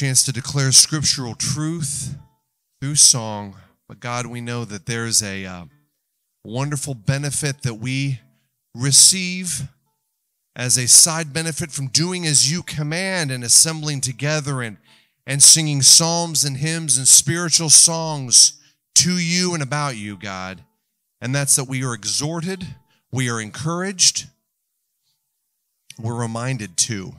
chance to declare scriptural truth through song. But God, we know that there's a uh, wonderful benefit that we receive as a side benefit from doing as you command and assembling together and, and singing psalms and hymns and spiritual songs to you and about you, God. And that's that we are exhorted, we are encouraged, we're reminded too.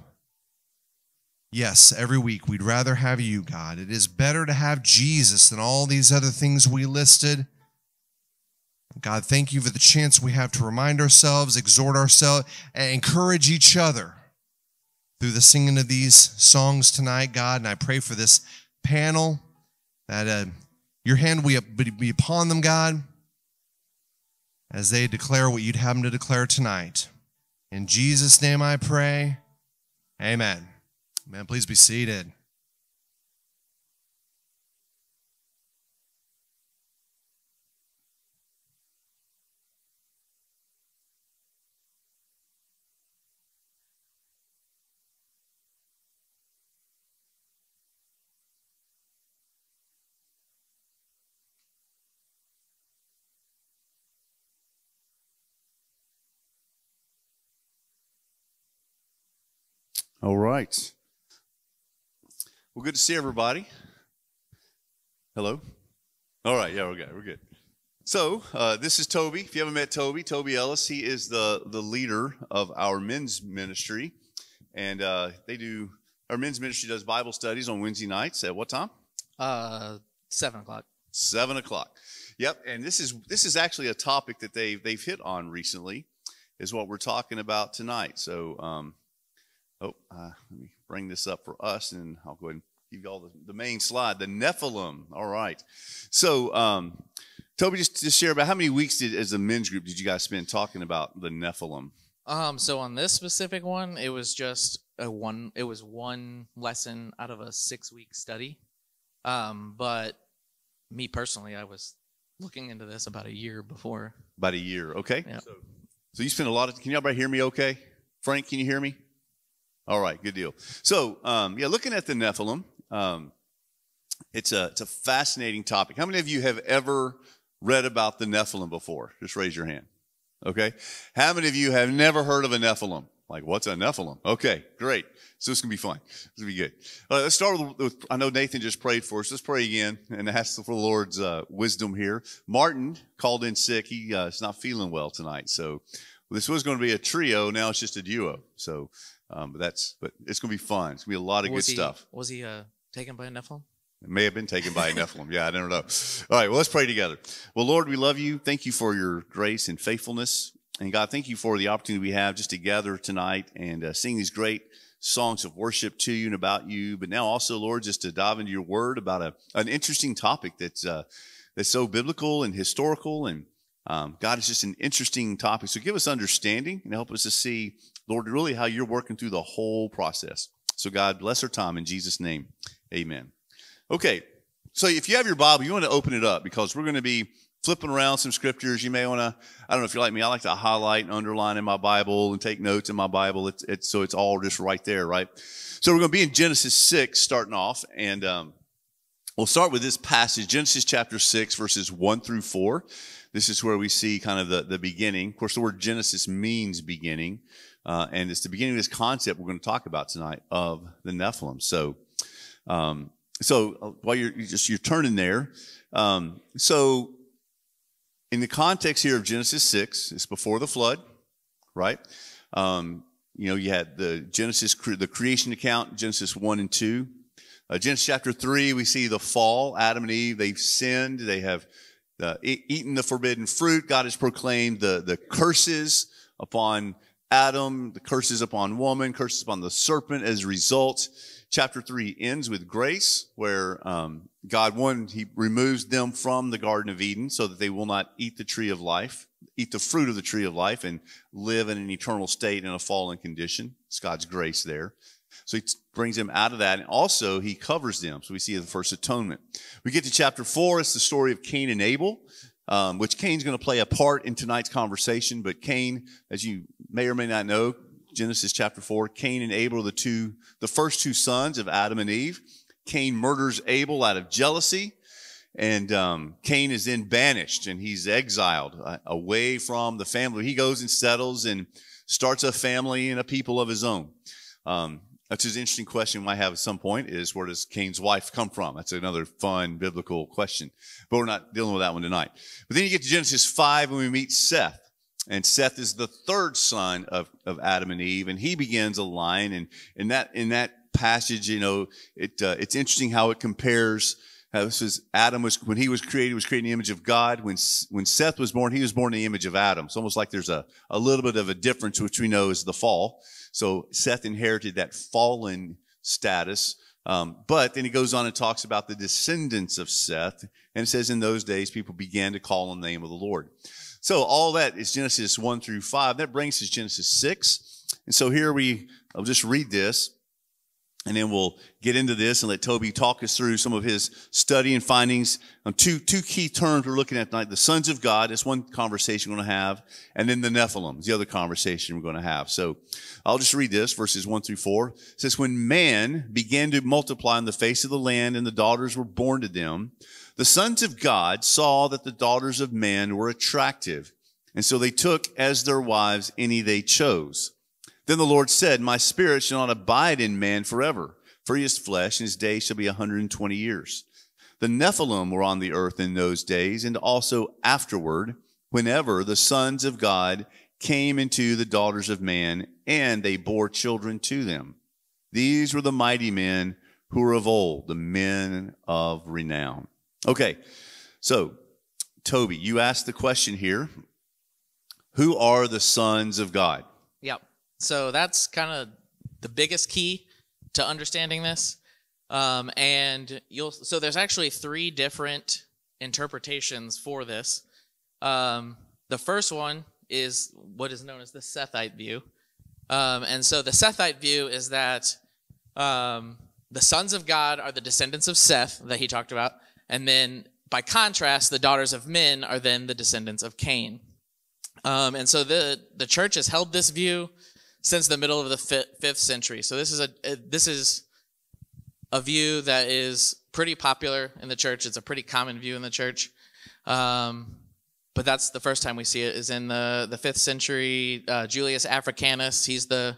Yes, every week we'd rather have you, God. It is better to have Jesus than all these other things we listed. God, thank you for the chance we have to remind ourselves, exhort ourselves, and encourage each other through the singing of these songs tonight, God. And I pray for this panel that uh, your hand will be upon them, God, as they declare what you'd have them to declare tonight. In Jesus' name I pray. Amen. Man, please be seated. All right. Well, good to see everybody. Hello. All right. Yeah, we're good. We're good. So uh, this is Toby. If you haven't met Toby, Toby Ellis, he is the the leader of our men's ministry, and uh, they do our men's ministry does Bible studies on Wednesday nights at what time? Uh, seven o'clock. Seven o'clock. Yep. And this is this is actually a topic that they've they've hit on recently, is what we're talking about tonight. So um, Oh, uh, let me bring this up for us, and I'll go ahead and give you all the, the main slide. The Nephilim. All right. So, um, Toby, just just share about how many weeks did as a men's group did you guys spend talking about the Nephilim? Um, so on this specific one, it was just a one. It was one lesson out of a six week study. Um, but me personally, I was looking into this about a year before. About a year, okay. So, so you spent a lot of. Can everybody hear me? Okay, Frank, can you hear me? All right, good deal. So, um, yeah, looking at the Nephilim, um, it's a it's a fascinating topic. How many of you have ever read about the Nephilim before? Just raise your hand. Okay. How many of you have never heard of a Nephilim? Like, what's a Nephilim? Okay, great. So it's gonna be fun. It's gonna be good. Let's start with, with, I know Nathan just prayed for us. Let's pray again and ask for the Lord's uh, wisdom here. Martin called in sick. He uh, is not feeling well tonight, so this was going to be a trio. Now it's just a duo. So um, but that's but it's gonna be fun. It's gonna be a lot of was good he, stuff. Was he uh, taken by a Nephilim? It may have been taken by a Nephilim. Yeah, I don't know. All right, well, let's pray together. Well, Lord, we love you. Thank you for your grace and faithfulness. And God, thank you for the opportunity we have just to gather tonight and uh, sing these great songs of worship to you and about you. But now also, Lord, just to dive into your word about a, an interesting topic that's, uh, that's so biblical and historical. And um, God, it's just an interesting topic. So give us understanding and help us to see Lord, really how you're working through the whole process. So, God, bless our time in Jesus' name. Amen. Okay, so if you have your Bible, you want to open it up because we're going to be flipping around some scriptures. You may want to, I don't know if you're like me, I like to highlight and underline in my Bible and take notes in my Bible. It's, it's so it's all just right there, right? So we're going to be in Genesis 6 starting off, and um, we'll start with this passage, Genesis chapter 6, verses 1 through 4. This is where we see kind of the, the beginning. Of course, the word Genesis means beginning. Uh, and it's the beginning of this concept we're going to talk about tonight of the Nephilim. So, um, so uh, while you're, you're, just you're turning there, um, so in the context here of Genesis six, it's before the flood, right? Um, you know, you had the Genesis, the creation account, Genesis one and two. Uh, Genesis chapter three, we see the fall. Adam and Eve, they've sinned. They have uh, eaten the forbidden fruit. God has proclaimed the the curses upon Adam, the curses upon woman, curses upon the serpent as a result. Chapter three ends with grace, where um, God, one, He removes them from the Garden of Eden so that they will not eat the tree of life, eat the fruit of the tree of life, and live in an eternal state in a fallen condition. It's God's grace there. So he brings them out of that, and also he covers them. So we see the first atonement. We get to chapter four. It's the story of Cain and Abel um, which Cain's going to play a part in tonight's conversation. But Cain, as you may or may not know, Genesis chapter four, Cain and Abel are the two, the first two sons of Adam and Eve. Cain murders Abel out of jealousy. And um, Cain is then banished and he's exiled uh, away from the family. He goes and settles and starts a family and a people of his own. Um, that's an interesting question we might have at some point is where does Cain's wife come from? That's another fun biblical question, but we're not dealing with that one tonight. But then you get to Genesis 5 and we meet Seth. And Seth is the third son of, of Adam and Eve, and he begins a line. And in that in that passage, you know, it uh, it's interesting how it compares uh, this is Adam was when he was created was created in the image of God. When when Seth was born, he was born in the image of Adam. It's almost like there's a a little bit of a difference, which we know is the fall. So Seth inherited that fallen status. Um, but then he goes on and talks about the descendants of Seth, and it says in those days people began to call on the name of the Lord. So all that is Genesis one through five. That brings us Genesis six, and so here we I'll just read this and then we'll get into this and let Toby talk us through some of his study and findings on two, two key terms we're looking at tonight. The sons of God is one conversation we're going to have. And then the Nephilim is the other conversation we're going to have. So I'll just read this verses one through four. It says, when man began to multiply on the face of the land and the daughters were born to them, the sons of God saw that the daughters of man were attractive. And so they took as their wives any they chose. Then the Lord said, My spirit shall not abide in man forever, for he is flesh, and his days shall be a 120 years. The Nephilim were on the earth in those days, and also afterward, whenever the sons of God came into the daughters of man, and they bore children to them. These were the mighty men who were of old, the men of renown. Okay, so Toby, you asked the question here Who are the sons of God? So that's kind of the biggest key to understanding this. Um, and you'll so there's actually three different interpretations for this. Um, the first one is what is known as the Sethite view, um, and so the Sethite view is that um, the sons of God are the descendants of Seth that he talked about, and then by contrast, the daughters of men are then the descendants of Cain. Um, and so the the church has held this view since the middle of the fifth century. So this is a this is a view that is pretty popular in the church. It's a pretty common view in the church. Um, but that's the first time we see it is in the the fifth century. Uh, Julius Africanus, he's the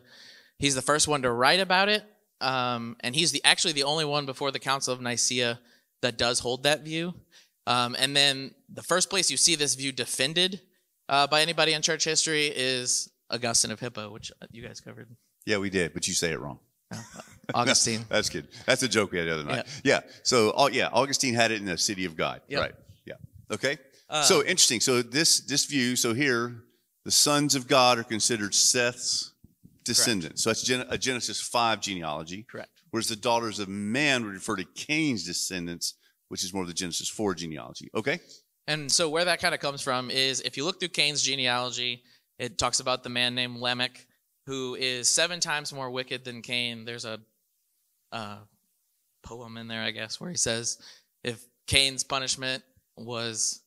he's the first one to write about it, um, and he's the actually the only one before the Council of Nicaea that does hold that view. Um, and then the first place you see this view defended uh, by anybody in church history is Augustine of Hippo, which uh, you guys covered. Yeah, we did, but you say it wrong. Augustine. no, that's good. That's a joke we had the other night. Yeah. yeah. So, oh, yeah, Augustine had it in the city of God. Yep. Right. Yeah. Okay. Uh, so interesting. So this this view. So here, the sons of God are considered Seth's descendants. Correct. So that's a Genesis five genealogy. Correct. Whereas the daughters of man would refer to Cain's descendants, which is more of the Genesis four genealogy. Okay. And so where that kind of comes from is if you look through Cain's genealogy, it talks about the man named Lamech, who is seven times more wicked than Cain. There's a poem in there, I guess, where he says if Cain's punishment was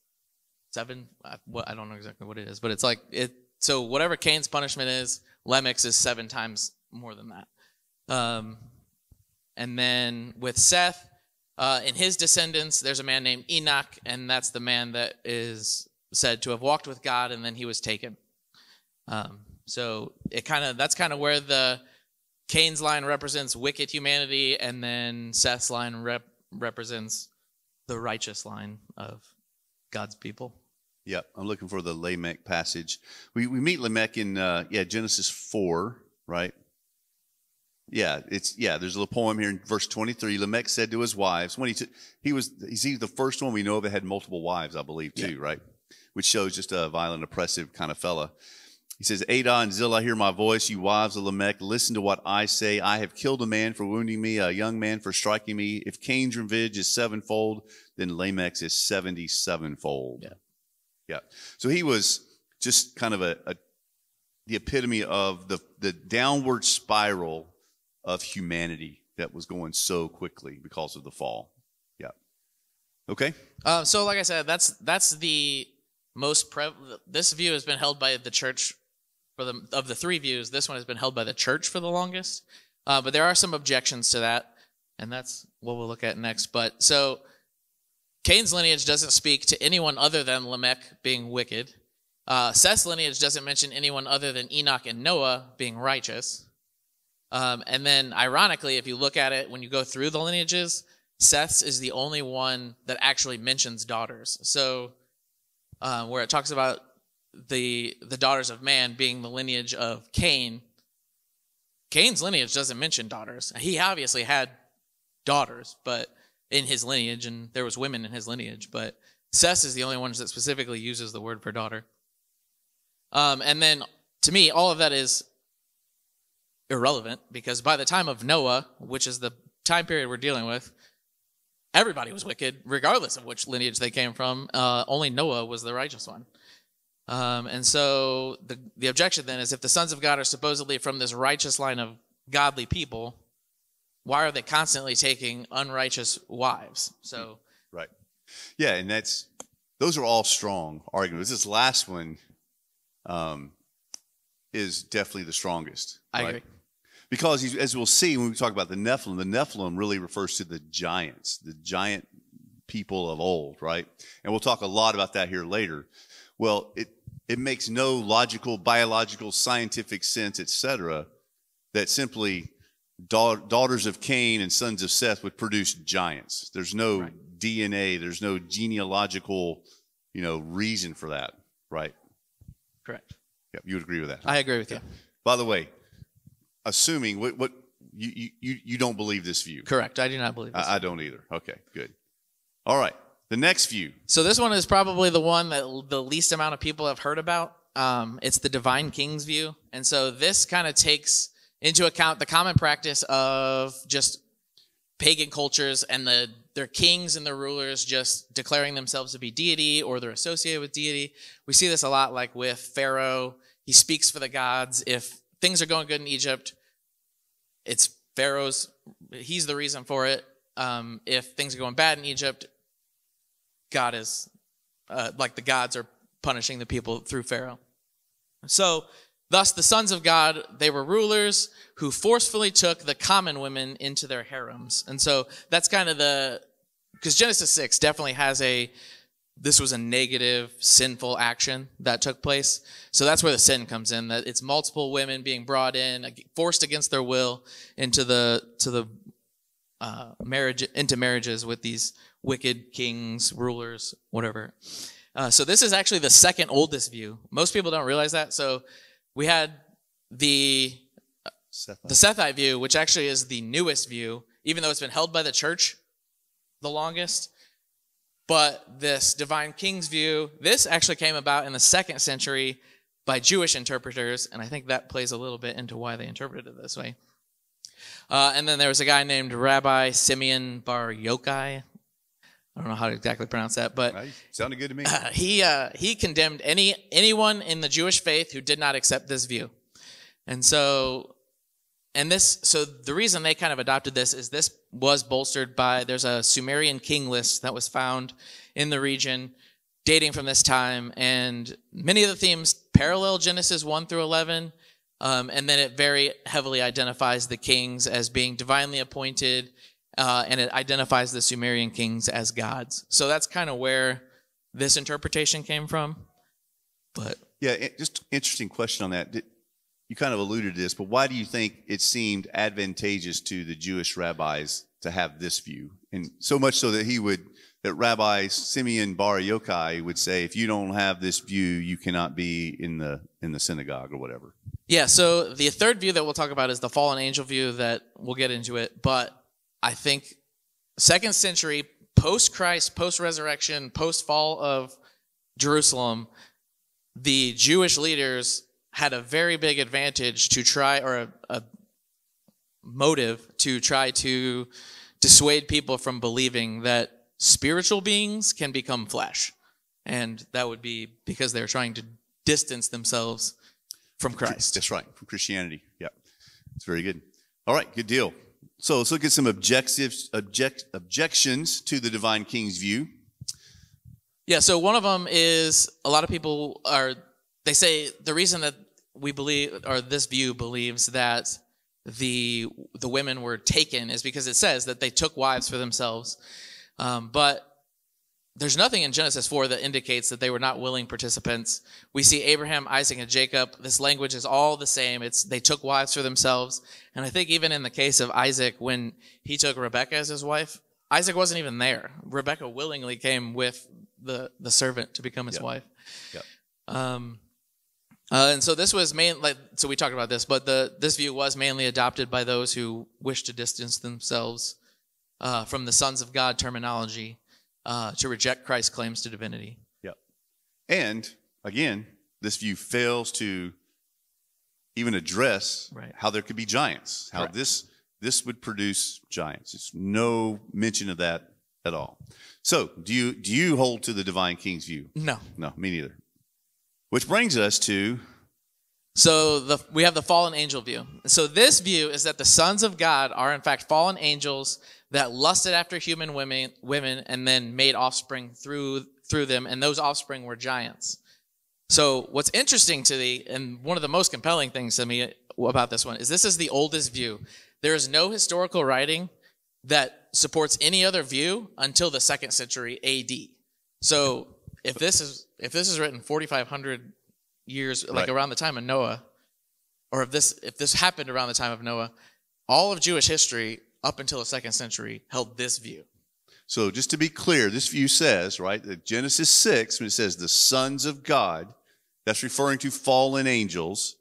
seven, I, I don't know exactly what it is, but it's like it. So whatever Cain's punishment is, Lamech's is seven times more than that. Um, and then with Seth, uh, in his descendants, there's a man named Enoch, and that's the man that is said to have walked with God, and then he was taken. Um, so it kind of that's kind of where the Cain's line represents wicked humanity, and then Seth's line rep, represents the righteous line of God's people. Yeah, I'm looking for the Lamech passage. We we meet Lamech in uh, yeah Genesis four, right? Yeah, it's yeah. There's a little poem here in verse 23. Lamech said to his wives when he took he was he's he the first one we know that had multiple wives, I believe too, yeah. right? Which shows just a violent, oppressive kind of fella. He says, Adah and Zillah, hear my voice, you wives of Lamech. Listen to what I say. I have killed a man for wounding me, a young man for striking me. If Cain's revenge is sevenfold, then Lamech's is 77fold. Yeah. Yeah. So he was just kind of a, a the epitome of the, the downward spiral of humanity that was going so quickly because of the fall. Yeah. Okay. Uh, so, like I said, that's that's the most pre- this view has been held by the church for the of the three views, this one has been held by the church for the longest. Uh, but there are some objections to that. and that's what we'll look at next. But so Cain's lineage doesn't speak to anyone other than Lamech being wicked. Uh, Seth's lineage doesn't mention anyone other than Enoch and Noah being righteous. Um, and then, ironically, if you look at it when you go through the lineages, Seth's is the only one that actually mentions daughters. So, uh, where it talks about the the daughters of man being the lineage of Cain, Cain's lineage doesn't mention daughters. He obviously had daughters, but in his lineage, and there was women in his lineage, but Seth is the only one that specifically uses the word for daughter. Um, and then, to me, all of that is irrelevant because by the time of Noah, which is the time period we're dealing with, everybody was wicked, regardless of which lineage they came from. Uh, only Noah was the righteous one. Um, and so the the objection then is if the sons of God are supposedly from this righteous line of godly people, why are they constantly taking unrighteous wives? So Right. Yeah, and that's those are all strong arguments. This last one um, is definitely the strongest. I right? agree. Because as we'll see when we talk about the Nephilim, the Nephilim really refers to the giants, the giant people of old, right? And we'll talk a lot about that here later. Well, it it makes no logical, biological, scientific sense, etc., that simply daugh- daughters of Cain and sons of Seth would produce giants. There's no Right. DNA, there's no genealogical, you know, reason for that, right? correct. Yeah, you would agree with that. huh? I agree with you. By the way, assuming what what you you you, don't believe this view. Correct. I do not believe this. I, I don't either. Okay, good. All right. The next view. So this one is probably the one that the least amount of people have heard about. Um, it's the divine king's view, and so this kind of takes into account the common practice of just pagan cultures and the their kings and their rulers just declaring themselves to be deity or they're associated with deity. We see this a lot, like with Pharaoh. He speaks for the gods. If things are going good in Egypt, it's Pharaoh's. He's the reason for it. Um, if things are going bad in Egypt, God is uh, like the gods are punishing the people through Pharaoh. So, thus, the sons of God, they were rulers who forcefully took the common women into their harems. And so, that's kind of the, because Genesis 6 definitely has a, this was a negative, sinful action that took place. So that's where the sin comes in. That it's multiple women being brought in, forced against their will, into the to the uh, marriage into marriages with these wicked kings, rulers, whatever. Uh, so this is actually the second oldest view. Most people don't realize that. So we had the Seth. the Sethite view, which actually is the newest view, even though it's been held by the church the longest. But this divine king's view, this actually came about in the second century by Jewish interpreters, and I think that plays a little bit into why they interpreted it this way. Uh, and then there was a guy named Rabbi Simeon Bar Yochai. I don't know how to exactly pronounce that, but Right? Sounded good to me. uh, he uh, he condemned any anyone in the Jewish faith who did not accept this view, and so and this so the reason they kind of adopted this is this was bolstered by there's a Sumerian king list that was found in the region dating from this time, and many of the themes parallel Genesis one through eleven, um, and then it very heavily identifies the kings as being divinely appointed. Uh, and it identifies the Sumerian kings as gods. So that's kind of where this interpretation came from. But Yeah, just interesting question on that. You kind of alluded to this, but why do you think it seemed advantageous to the Jewish rabbis to have this view? And so much so that he would, that Rabbi Simeon Bar Yochai would say, if you don't have this view, you cannot be in the in the synagogue or whatever. yeah, so the third view that we'll talk about is the fallen angel view that we'll get into it. But I think second century, post Christ, post resurrection, post fall of Jerusalem, the Jewish leaders had a very big advantage to try, or a, a motive to try to dissuade people from believing that spiritual beings can become flesh. And that would be because they're trying to distance themselves from Christ. That's right, from Christianity. Yeah, it's very good. All right, good deal. So let's look at some objectives, object, objections to the divine king's view. Yeah, so one of them is a lot of people are they say the reason that we believe or this view believes that the the women were taken is because it says that they took wives for themselves. Um, but there's nothing in Genesis 4 that indicates that they were not willing participants. We see Abraham, Isaac, and Jacob. This language is all the same. It's they took wives for themselves. And I think even in the case of Isaac, when he took Rebecca as his wife, Isaac wasn't even there. Rebecca willingly came with the the servant to become his Yep. wife. Yep. Um, uh, and so this was main like so we talked about this, but the this view was mainly adopted by those who wish to distance themselves uh, from the sons of God terminology uh, to reject Christ's claims to divinity. Yep. And again, this view fails to even address Right. how there could be giants, how Correct. this this would produce giants. It's no mention of that at all. So, do you do you hold to the divine king's view? No. No, me neither. Which brings us to So the, we have the fallen angel view. So this view is that the sons of God are in fact fallen angels that lusted after human women, women and then made offspring through through them, and those offspring were giants. So what's interesting to the and one of the most compelling things to me about this one is this is the oldest view. There is no historical writing that supports any other view until the second century AD. So if this is if this is written 4,500 years, like Right. around the time of Noah, or if this if this happened around the time of Noah, all of Jewish history up until the second century held this view. So just to be clear, this view says, right, that Genesis 6, when it says the sons of God, that's referring to fallen angels,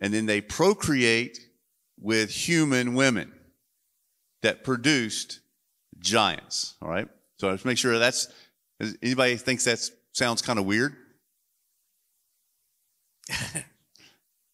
and then they procreate with human women that produced giants. All right. So let's make sure that's anybody thinks that sounds kind of weird?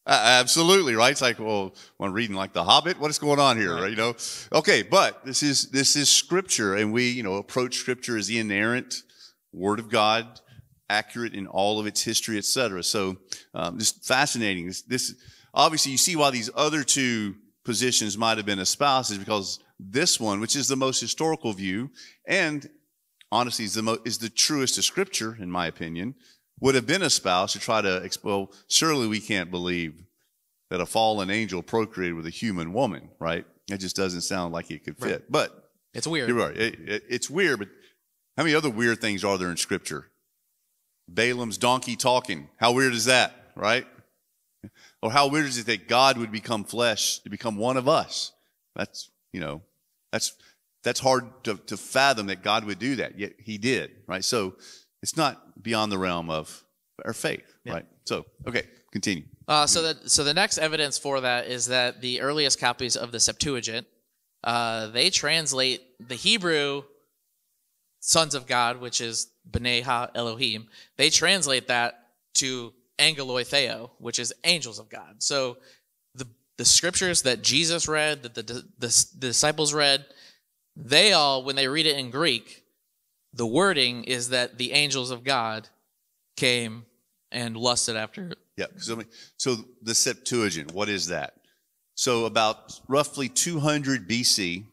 Absolutely, right? It's like, well, when reading like The Hobbit, what is going on here, right. You know? Okay, but this is this is Scripture, and we, you know, approach Scripture as the inerrant Word of God, accurate in all of its history, etc. So, um, just fascinating. This, this obviously you see why these other two positions might have been espoused is because this one, which is the most historical view, and honestly is the mo- is the truest of Scripture, in my opinion would have been a spouse to try to exp- well surely we can't believe that a fallen angel procreated with a human woman right? It just doesn't sound like it could fit Right. but It's weird. you're right. It, it- it's weird but how many other weird things are there in scripture? Balaam's donkey talking. How weird is that right? Or how weird is it that god would become flesh to become one of us? That's you know that's that's hard to, to fathom that god would do that yet he did right? So it's not beyond the realm of our faith Yeah. right so okay continue Uh, so that so the next evidence for that is that the earliest copies of the Septuagint, uh, they translate the Hebrew sons of God, which is B'nai Ha Elohim. They translate that to Angeloi Theo, which is angels of God. So the the scriptures that Jesus read, that the, the, the disciples read, they all when they read it in Greek, the wording is that the angels of God came and lusted after Yeah. So, so the Septuagint, what is that? So about roughly 200 BC,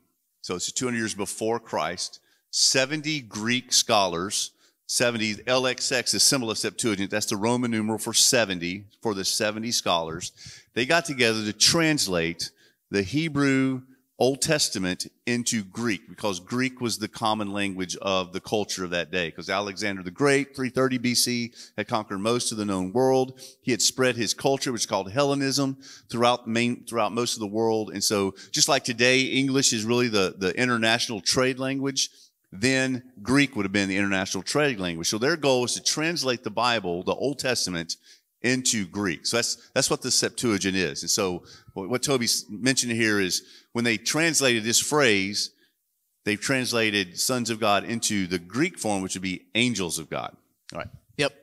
so it's 200 years before Christ, 70 Greek scholars, 70, LXX is symbol of Septuagint, that's the Roman numeral for 70, for the 70 scholars. They got together to translate the Hebrew Old Testament into Greek because Greek was the common language of the culture of that day. Because Alexander the Great, 330 BC, had conquered most of the known world. He had spread his culture, which is called Hellenism, throughout main, throughout most of the world. And so, just like today, English is really the, the international trade language. Then Greek would have been the international trade language. So their goal was to translate the Bible, the Old Testament, into Greek. So that's that's what the Septuagint is. And so what Toby's mentioned here is when they translated this phrase, they've translated sons of God into the Greek form, which would be angels of God. All right. Yep.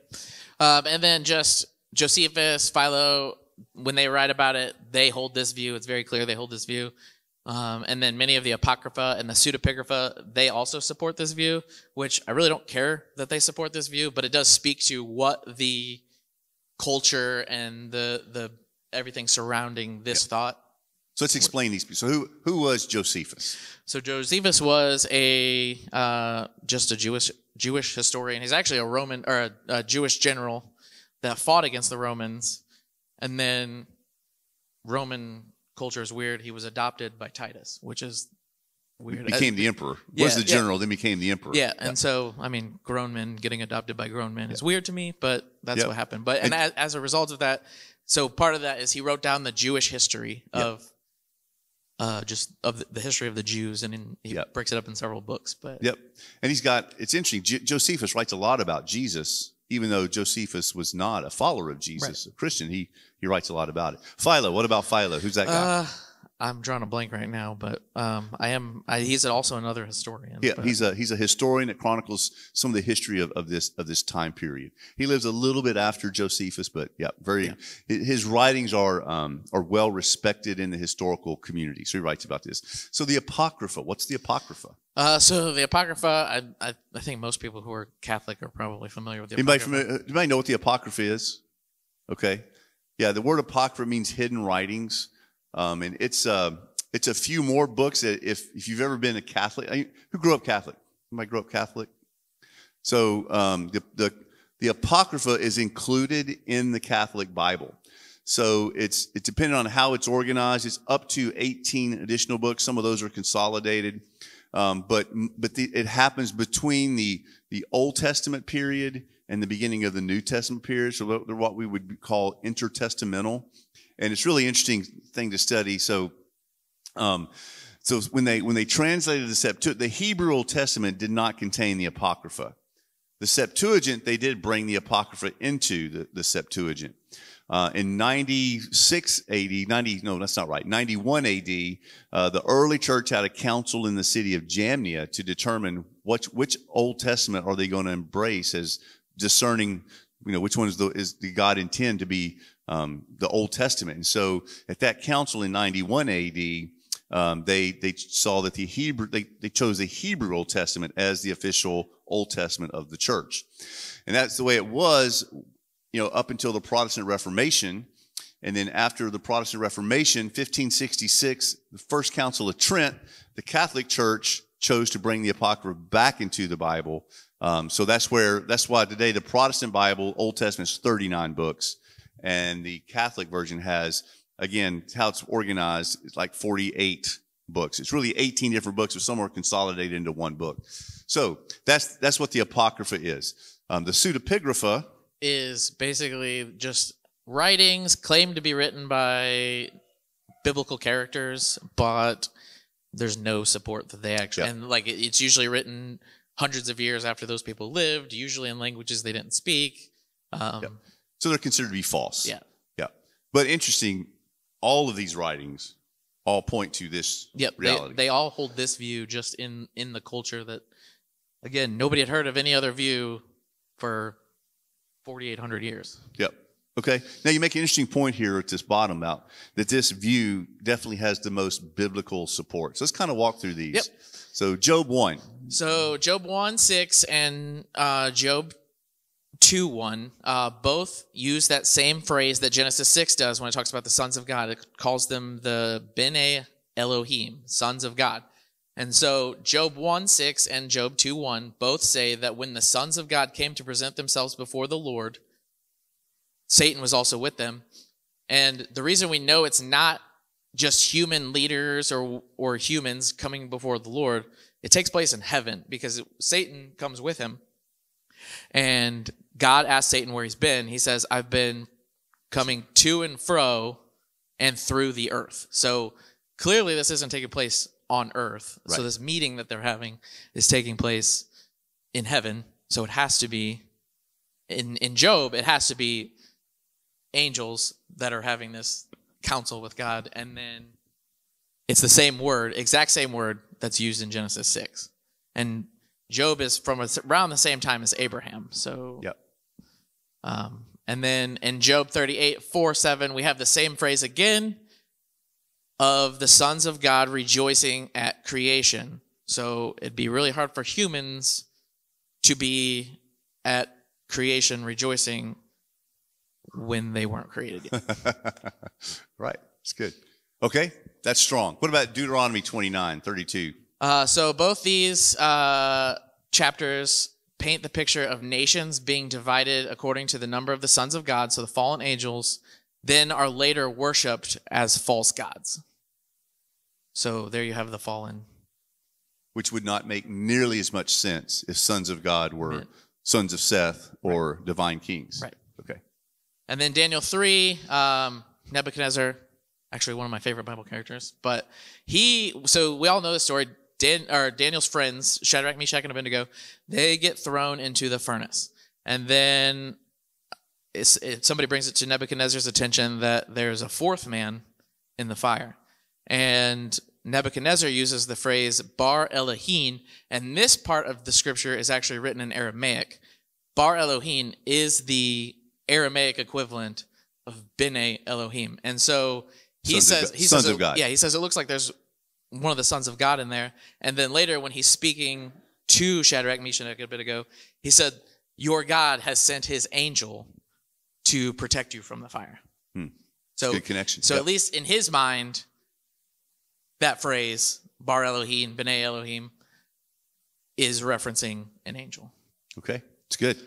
Um, and then just Josephus, Philo, when they write about it, they hold this view. It's very clear they hold this view. Um, and then many of the Apocrypha and the Pseudepigrapha, they also support this view, which I really don't care that they support this view, but it does speak to what the culture and the the everything surrounding this thought. So let's explain these. people. So who who was Josephus? So Josephus was a uh, just a Jewish Jewish historian. He's actually a Roman or a, a Jewish general that fought against the Romans, and then Roman culture is weird. He was adopted by Titus, which is weird. Became the emperor. yeah, was the yeah. general, then became the emperor. yeah, and so I mean, grown men getting adopted by grown men is weird to me, but that's what happened. But and, And- as, as a result of that, so part of that is he wrote down the Jewish history of uh, just of the, history of the Jews, and in, he Yep. breaks it up in several books. But Yep. And he's got, it's interesting. J- Josephus writes a lot about Jesus, even though Josephus was not a follower of Jesus, a Christian. He, he writes a lot about it. Philo, what about Philo? Who's that guy? uh, I'm drawing a blank right now, but um, I am. I, he's also another historian. yeah, but- he's a he's a historian that chronicles some of the history of, of this of this time period. He lives a little bit after Josephus, but yeah, very his writings are um, are well respected in the historical community. So he writes about this. So the Apocrypha, what's the Apocrypha? Uh, so the Apocrypha, I, I, I think most people who are Catholic are probably familiar with the Anybody Apocrypha. familiar, anybody know what the Apocrypha is? Okay. Yeah, the word Apocrypha means hidden writings. Um, and it's, uh, it's a few more books that if, if you've ever been a Catholic, I- who grew up Catholic? Anybody grew up Catholic? So, um, the, the, the Apocrypha is included in the Catholic Bible. So it's, it's depending on how it's organized. It's up to 18 additional books. Some of those are consolidated. Um, but, but the, it happens between the, the Old Testament period and the beginning of the New Testament period. So they're what we would call intertestamental. And it's really interesting thing to study. So, um, so when they, when they translated the Septuagint, the Hebrew Old Testament did not contain the Apocrypha. The Septuagint, they did bring the Apocrypha into the, the Septuagint. Uh, in 96 AD, 90, no, that's not right, 91 AD, uh, the early church had a council in the city of Jamnia to determine which, which Old Testament are they going to embrace as discerning, you know, which one is the, is the God intend to be um, the Old Testament. And so at that council in 91 AD, um, they they saw that the Hebrew they, they chose the Hebrew Old Testament as the official Old Testament of the church, and that's the way it was, you know, up until the Protestant Reformation, and then after the Protestant Reformation, 1566, the First Council of Trent, the Catholic Church chose to bring the Apocrypha back into the Bible. Um, so that's where that's why today the Protestant Bible Old Testament is 39 books, and the Catholic version has again how it's organized it's like 48 books. It's really 18 different books, but some are consolidated into one book. So that's that's what the Apocrypha is. Um, the Pseudepigrapha is basically just writings claimed to be written by biblical characters, but there's no support that they actually Yeah. and like it- it's usually written hundreds of years after those people lived, usually in languages they didn't speak. Um, Yep. So they're considered to be false. Yeah. Yeah. But interesting, all of these writings all point to this Yep, they, they all hold this view just in in the culture that again nobody had heard of any other view for 4800 years. yep. Okay. Now you make an interesting point here at this bottom out that this view definitely has the most biblical support. So let's kind of walk through these. Yep. So Job 1. So Job 1 6 and uh, Job 2 1 uh, both use that same phrase that Genesis 6 does when it talks about the sons of God. It calls them the Bene Elohim, sons of God. And so Job 1 6 and Job 2 1 both say that when the sons of God came to present themselves before the Lord, Satan was also with them. And the reason we know it's not just human leaders or or humans coming before the Lord, it takes place in heaven because Satan comes with him. And God asks Satan where he's been. He says, "I've been coming to and fro and through the earth." So clearly this isn't taking place on earth. So this meeting that they're having is taking place in heaven. So it has to be in in Job, it has to be angels that are having this counsel with God, and then it's the same word, exact same word that's used in Genesis six. And Job is from around the same time as Abraham. So, Yep. Um, and then in Job 38, 4, 7, we have the same phrase again of the sons of God rejoicing at creation. So it'd be really hard for humans to be at creation rejoicing when they weren't created yet. right. It's good. Okay. That's strong. What about Deuteronomy 29, 32? Uh, so both these uh, chapters paint the picture of nations being divided according to the number of the sons of God. So the fallen angels then are later worshipped as false gods. So there you have the fallen. Which would not make nearly as much sense if sons of God were Right. sons of Seth or divine kings. Right. Okay. And then Daniel 3, um, Nebuchadnezzar, actually one of my favorite Bible characters. But he, so we all know the story. Dan, or Daniel's friends, Shadrach, Meshach, and Abednego, they get thrown into the furnace. And then it, somebody brings it to Nebuchadnezzar's attention that there's a fourth man in the fire. And Nebuchadnezzar uses the phrase Bar Elohim, and this part of the scripture is actually written in Aramaic. Bar Elohim is the Aramaic equivalent of Bene Elohim. And so he says, he sons says, of God. yeah, he says it looks like there's one of the sons of God in there. And then later, when he's speaking to Shadrach, Meshach, Abednego, he said, "Your God has sent His angel to protect you from the fire." Hmm. So, Good connection. so Yep. at least in his mind, that phrase "Bar Elohim, Bnei Elohim" is referencing an angel. Okay. It's good.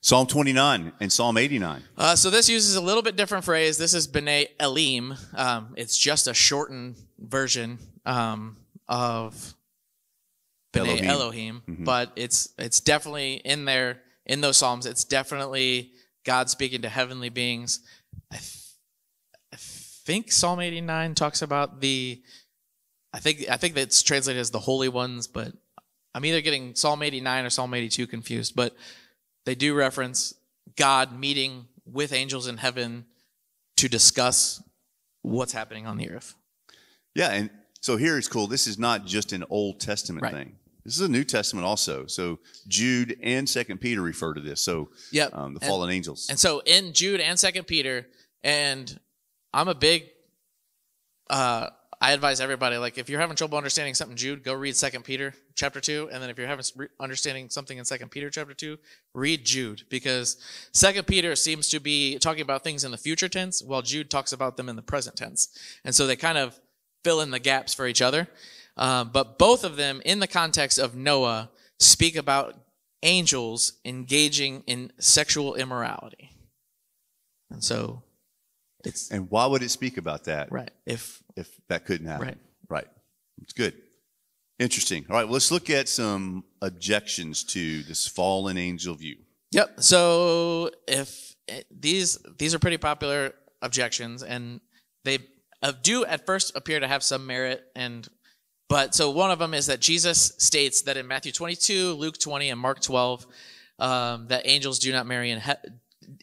Psalm 29 and Psalm 89. Uh, so this uses a little bit different phrase. This is B'nai Elim. Um, it's just a shortened version um, of Elohim. Elohim, Mhm. but it's it's definitely in there in those psalms. It's definitely God speaking to heavenly beings. I, th- I think Psalm 89 talks about the. I think I think that's translated as the holy ones, but I'm either getting Psalm 89 or Psalm 82 confused. But they do reference God meeting with angels in heaven to discuss what's happening on the earth. Yeah, and so here it's cool. This is not just an Old Testament Right. thing. This is a New Testament also. So Jude and Second Peter refer to this. So Yep. um, the And- fallen angels. And so in Jude and Second Peter, and I'm a big uh I advise everybody like if you're having trouble understanding something Jude, go read Second Peter chapter 2 and then if you're having understanding something in Second Peter chapter 2, read Jude because Second Peter seems to be talking about things in the future tense while Jude talks about them in the present tense. And so they kind of fill in the gaps for each other. Uh, but both of them in the context of Noah speak about angels engaging in sexual immorality. And so it's and why would it speak about that right. If if that couldn't happen? Right. Right. It's good. Interesting. All right, well, let's look at some objections to this fallen angel view. Yep. So if these these are pretty popular objections, and they uh, do at first appear to have some merit, and but so one of them is that Jesus states that in Matthew 22, Luke 20, and Mark 12, um, that angels do not marry in he-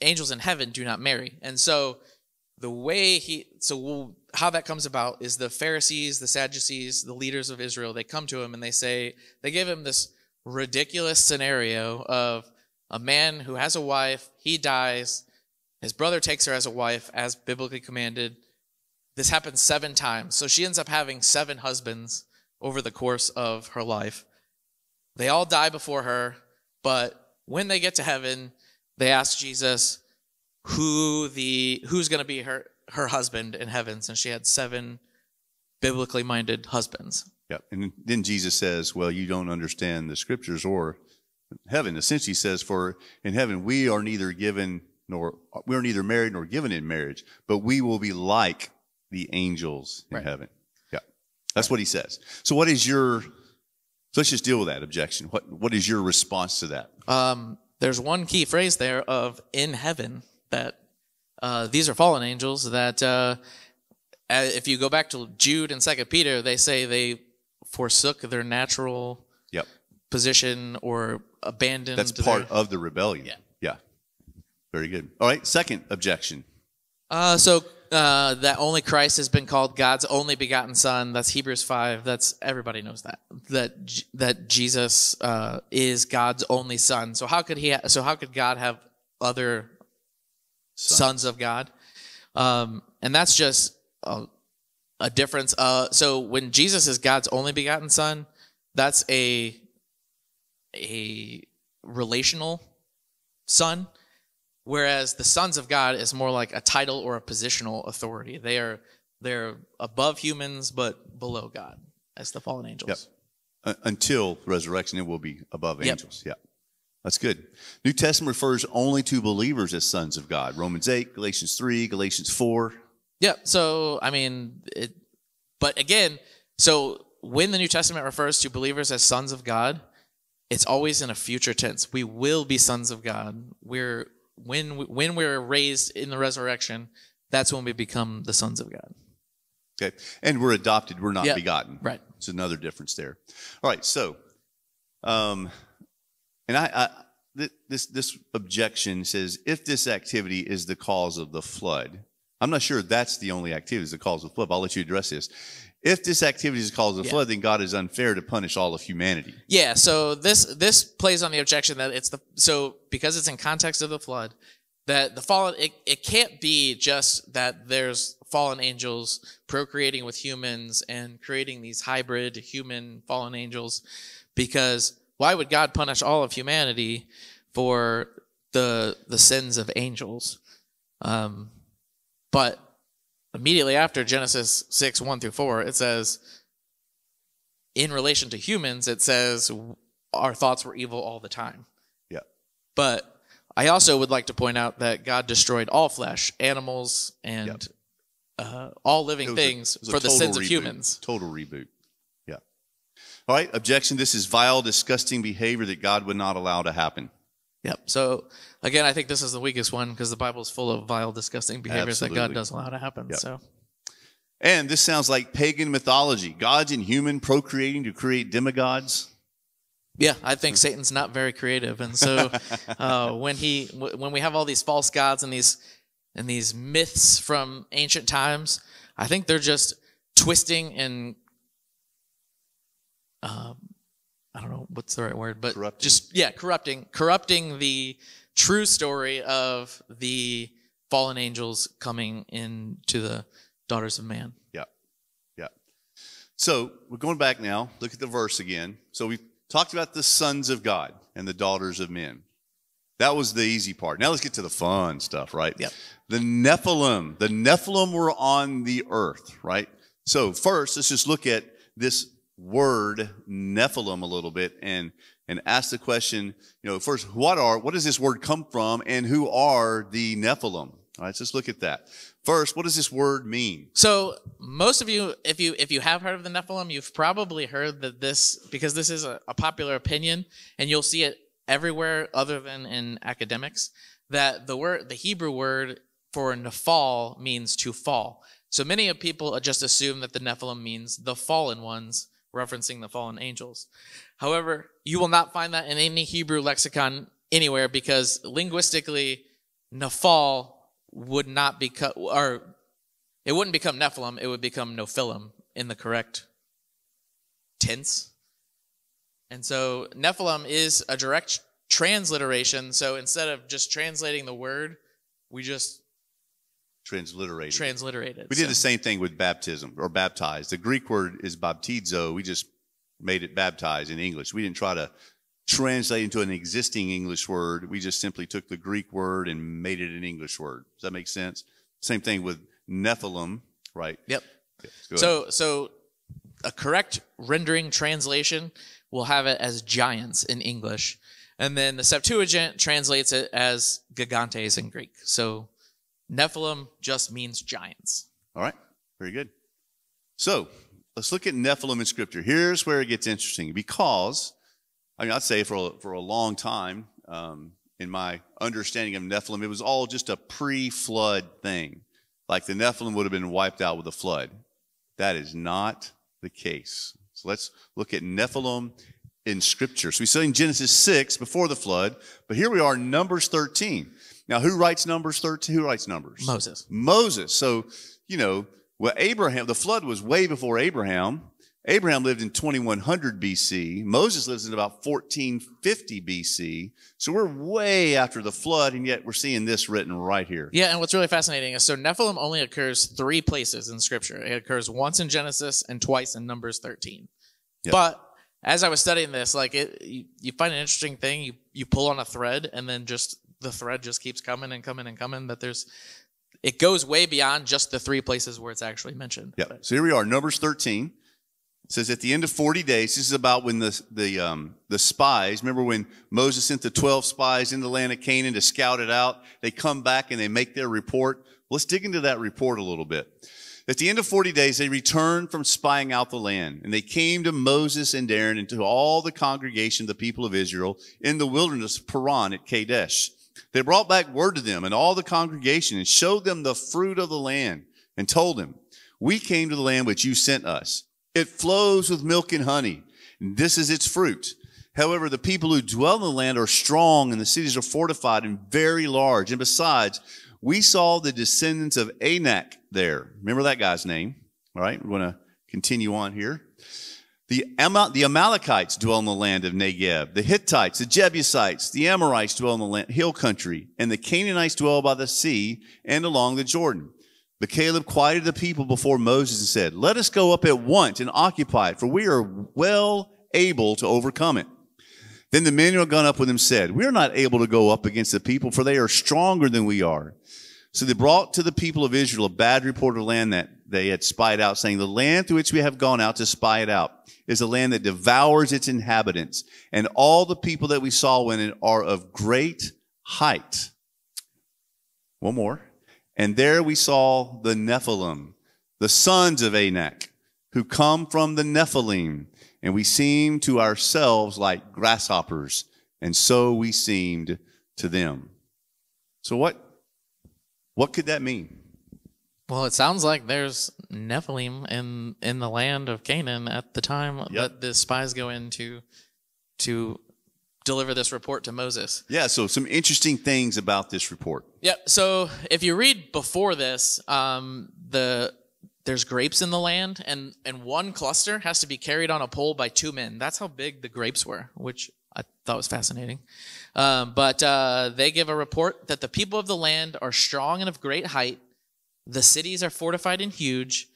angels in heaven do not marry, and so the way he so we'll- how that comes about is the Pharisees, the Sadducees, the leaders of Israel, they come to him and they say they give him this ridiculous scenario of a man who has a wife, he dies, his brother takes her as a wife as biblically commanded. This happens 7 times. So she ends up having 7 husbands over the course of her life. They all die before her, but when they get to heaven, they ask Jesus, who the who's going to be her her husband in heaven since she had seven biblically minded husbands. Yeah. And then Jesus says, Well, you don't understand the scriptures or heaven. Essentially says, For in heaven we are neither given nor we are neither married nor given in marriage, but we will be like the angels in Right. heaven. Yeah. That's what he says. So what is your so let's just deal with that objection. What what is your response to that? Um, there's one key phrase there of in heaven that uh, these are fallen angels that uh, if you go back to Jude and Second Peter, they say they forsook their natural Yep. position or abandoned. That's their- part of the rebellion. Yeah. Yeah. Very good. All right. Second objection. Uh, so uh, that only Christ has been called God's only begotten Son. That's Hebrews five. That's everybody knows that that that Jesus uh, is God's only Son. So how could he? Ha- so how could God have other Son. sons of God? Um, and that's just a, a difference. Uh, so when Jesus is God's only begotten Son, that's a a relational son whereas the sons of god is more like a title or a positional authority they are they're above humans but below god as the fallen angels Yep. Uh, until resurrection, it will be above Yep. angels. Yeah. That's good. New Testament refers only to believers as sons of God. Romans 8, Galatians 3, Galatians 4. Yeah. So I mean, it, but again, so when the New Testament refers to believers as sons of God, it's always in a future tense. We will be sons of God. We're when we, when we're raised in the resurrection, that's when we become the sons of God. Okay. And we're adopted, we're not Yeah. begotten. Right. It's another difference there. All right. So, um, and I, I th- this, this objection says if this activity is the cause of the flood, I'm not sure that's the only activity is the cause of the flood. but I'll let you address this. If this activity is the cause of the Yeah. flood, then God is unfair to punish all of humanity. Yeah, so this this plays on the objection that it's the so because it's in context of the flood that the fallen it, it can't be just that there's fallen angels procreating with humans and creating these hybrid human fallen angels because why would God punish all of humanity for the the sins of angels? Um, but immediately after Genesis 6, 1 through 4, it says, in relation to humans, it says our thoughts were evil all the time. Yeah. But I also would like to point out that God destroyed all flesh, animals, and Yep. uh, all living It was a- things a for the sins of humans. Total reboot. Yeah. All right. Objection. This is vile, disgusting behavior that God would not allow to happen. Yep. So again, I think this is the weakest one because the Bible is full of vile, disgusting behaviors that God doesn't allow to happen. Yep. So And this sounds like pagan mythology. Gods and human procreating to create demigods. Yeah, I think Satan's not very creative, and so uh, when he w- when we have all these false gods and these and these myths from ancient times, I think they're just twisting and um, I don't know what's the right word, but Corrupting. just yeah, corrupting corrupting the true story of the fallen angels coming into the daughters of man. Yeah. Yeah. So we're going back now. Look at the verse again. So we talked about the sons of God and the daughters of men. That was the easy part. Now let's get to the fun stuff, right? Yep. The Nephilim. The Nephilim were on the earth, right? So first, let's just look at this word Nephilim a little bit and and ask the question, you know, first, what are what does this word come from and who are the Nephilim? All right, let's look at that. First, what does this word mean? So most of you, if you if you have heard of the Nephilim, you've probably heard that this because this is a, a popular opinion, and you'll see it everywhere other than in academics. That the word, the Hebrew word for Nephal means to fall. So many of people just assume that the Nephilim means the fallen ones, referencing the fallen angels. However, you will not find that in any Hebrew lexicon anywhere because linguistically, Nephal would not be cut or it wouldn't become Nephilim, it would become Nephilim in the correct tense. And so Nephilim is a direct transliteration. So instead of just translating the word, we just Transliterated. transliterate it. We did So- the same thing with baptism or baptized. The Greek word is baptizo. We just made it baptized in English. We didn't try to translate into an existing English word. We just simply took the Greek word and made it an English word. Does that make sense? Same thing with Nephilim, right? Yep. Ahead. So so a correct rendering translation will have it as giants in English. And then the Septuagint translates it as gigantes in Greek. So Nephilim just means giants. All right. Very good. So let's look at Nephilim in Scripture. Here's where it gets interesting because, I mean, I'd say for a, for a long time, um, in my understanding of Nephilim, it was all just a pre flood thing. Like the Nephilim would have been wiped out with a flood. That is not the case. So let's look at Nephilim in Scripture. So we saw in Genesis 6 before the flood, but here we are, Numbers 13. Now, who writes Numbers 13? Who writes Numbers? Moses. Moses. So, you know, well, Abraham, the flood was way before Abraham. Abraham lived in 2100 BC. Moses lives in about 1450 BC. So we're way after the flood, and yet we're seeing this written right here. Yeah, and what's really fascinating is so Nephilim only occurs three places in Scripture. It occurs once in Genesis and twice in Numbers 13. Yep. But as I was studying this, like it, you, you find an interesting thing. You you pull on a thread, and then just the thread just keeps coming and coming and coming. That there's, it goes way beyond just the three places where it's actually mentioned. Yeah. So here we are, Numbers 13. says at the end of 40 days, this is about when the, the, um, the spies, remember when Moses sent the 12 spies into the land of Canaan to scout it out? They come back and they make their report. Let's dig into that report a little bit. At the end of 40 days, they returned from spying out the land, and they came to Moses and Aaron and to all the congregation of the people of Israel in the wilderness of Paran at Kadesh. They brought back word to them and all the congregation and showed them the fruit of the land and told them, We came to the land which you sent us. It flows with milk and honey. And this is its fruit. However, the people who dwell in the land are strong and the cities are fortified and very large. And besides, we saw the descendants of Anak there. Remember that guy's name. All right. We're going to continue on here. The, the Amalekites dwell in the land of Negeb. The Hittites, the Jebusites, the Amorites dwell in the land, hill country, and the Canaanites dwell by the sea and along the Jordan. But Caleb quieted the people before Moses and said, Let us go up at once and occupy it, for we are well able to overcome it. Then the men who had gone up with him said, We are not able to go up against the people, for they are stronger than we are. So they brought to the people of Israel a bad report of land that they had spied out, saying, The land through which we have gone out to spy it out is a land that devours its inhabitants, and all the people that we saw in it are of great height. One more. And there we saw the Nephilim, the sons of Anak, who come from the Nephilim, and we seemed to ourselves like grasshoppers, and so we seemed to them. So what what could that mean? Well, it sounds like there's Nephilim in in the land of Canaan at the time that the spies go in to to deliver this report to Moses. Yeah, so some interesting things about this report. Yeah. So if you read before this, um, the there's grapes in the land, and and one cluster has to be carried on a pole by two men. That's how big the grapes were, which I thought was fascinating. Um, but uh, they give a report that the people of the land are strong and of great height. The cities are fortified and huge,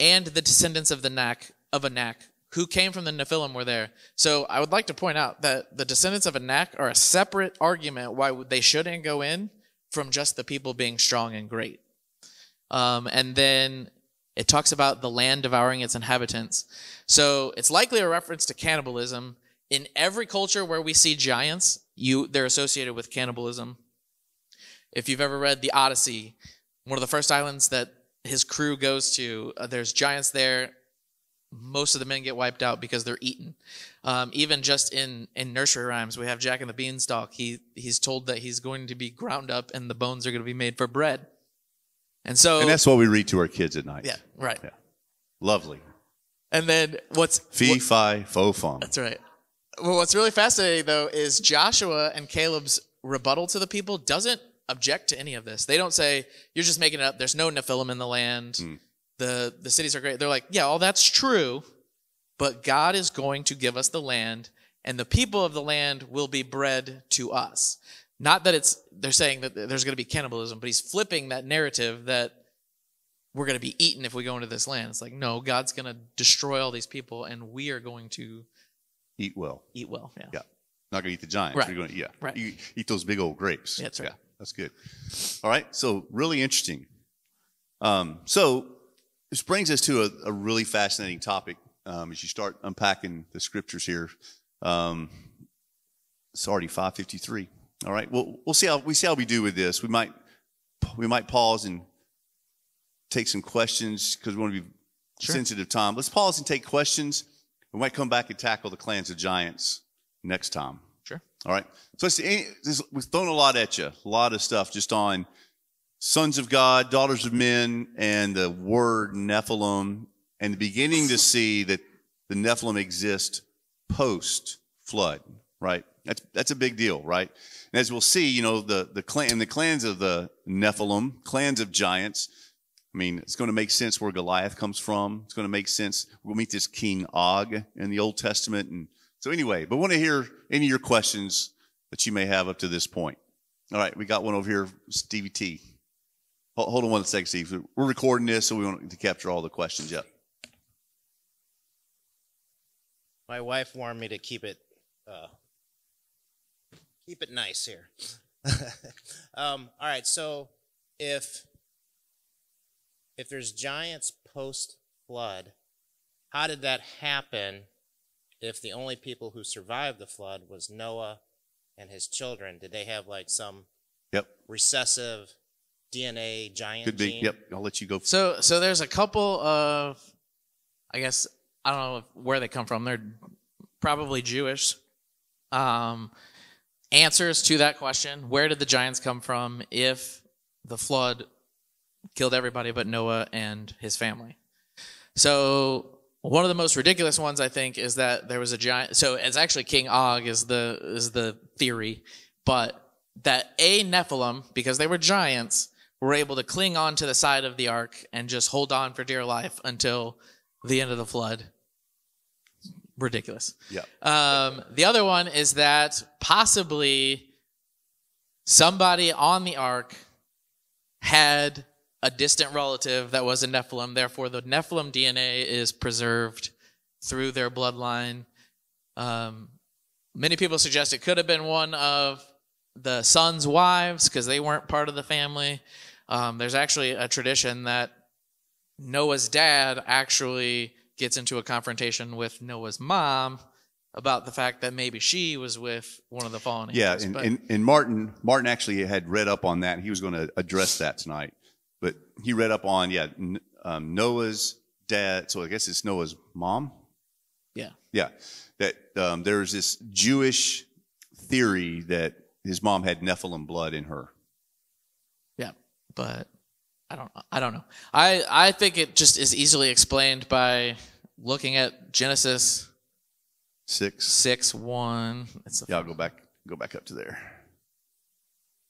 and the descendants of the Nak of Anak who came from the Nephilim were there. So I would like to point out that the descendants of Anak are a separate argument why they shouldn't go in from just the people being strong and great. Um, and then it talks about the land devouring its inhabitants. So it's likely a reference to cannibalism. In every culture where we see giants, you they're associated with cannibalism. If you've ever read the Odyssey, one of the first islands that his crew goes to, uh, there's giants there. Most of the men get wiped out because they're eaten. Um, even just in, in nursery rhymes, we have Jack and the Beanstalk. He he's told that he's going to be ground up and the bones are going to be made for bread. And so, And that's what we read to our kids at night. yeah, right. Yeah. Lovely. And then what's Fee, fi, fo, fum. That's right. Well, what's really fascinating though is Joshua and Caleb's rebuttal to the people doesn't object to any of this. They don't say you're just making it up. There's no Nephilim in the land. Hmm. The the cities are great. They're like, yeah, all that's true, but God is going to give us the land, and the people of the land will be bread to us. Not that it's they're saying that there's going to be cannibalism, but he's flipping that narrative that we're going to be eaten if we go into this land. It's like, no, God's going to destroy all these people, and we are going to Eat well. eat well. Yeah. Yeah. Not going to eat the giants. Right. To, yeah. Right. You eat those big old grapes. Yeah, that's right. Yeah, that's good. All right. So, really interesting. Um, so, this brings us to a, a really fascinating topic um, as you start unpacking the scriptures here. Um, it's already 553. All right. Well, we'll see how we see how we do with this. We might we might pause and take some questions because we want to be Sure. sensitive time. Let's pause and take questions. We might come back and tackle the clans of giants next time. Sure. All right. So it's, eh, it's, we've thrown a lot at you, a lot of stuff just on sons of God, daughters of men, and the word Nephilim, and beginning to see that the Nephilim exist post flood. Right. That's that's a big deal, right? And as we'll see, you know, the the clan the clans of the Nephilim, clans of giants. I mean, it's going to make sense where Goliath comes from. It's going to make sense. We'll meet this King Og in the Old Testament. And so anyway, but want to hear any of your questions that you may have up to this point. All right, we got one over here, Stevie T. Hold, on one second, Steve. We're recording this, so we want to capture all the questions. Yep. My wife warned me to keep it uh, keep it nice here. um, all right, so if if there's giants post flood, how did that happen if the only people who survived the flood was Noah and his children? Did they have like some Yep. recessive DNA giant Could be. gene? Yep. I'll let you go. So so there's a couple of I guess I don't know where they come from. They're probably Jewish. Um answers to that question, where did the giants come from if the flood killed everybody but Noah and his family? So one of the most ridiculous ones I think is that there was a giant so it's actually King Og is the is the theory, but that a Nephilim, because they were giants, were able to cling on to the side of the ark and just hold on for dear life until the end of the flood. Ridiculous. Yeah. Um, the other one is that possibly somebody on the ark had a distant relative that was a Nephilim. Therefore, the Nephilim DNA is preserved through their bloodline. Um, many people suggest it could have been one of the son's wives because they weren't part of the family. Um, there's actually a tradition that Noah's dad actually gets into a confrontation with Noah's mom about the fact that maybe she was with one of the fallen Yeah, angels. and, and, and Martin Martin actually had read up on that. He was going to address that tonight, but he read up on yeah um, Noah's dad. So I guess it's Noah's mom. yeah. Yeah, that um, there's this Jewish theory that his mom had Nephilim blood in her. Yeah, but I don't. I don't know. I I think it just is easily explained by looking at Genesis Six. six one. It's Yeah, I'll go back go back up to there.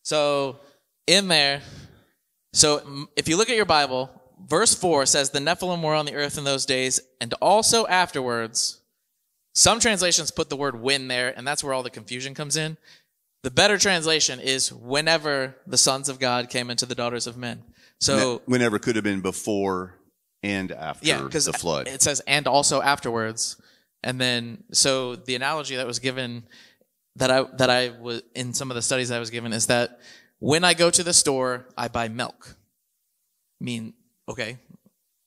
so in there. So if you look at your Bible, verse four says the Nephilim were on the earth in those days, and also afterwards. Some translations put the word "when" there, and that's where all the confusion comes in. The better translation is whenever the sons of God came into the daughters of men. So whenever could have been before and after yeah, because the flood. It says and also afterwards, and then so the analogy that was given that I that I was in some of the studies I was given is that when I go to the store, I buy milk. I mean, okay,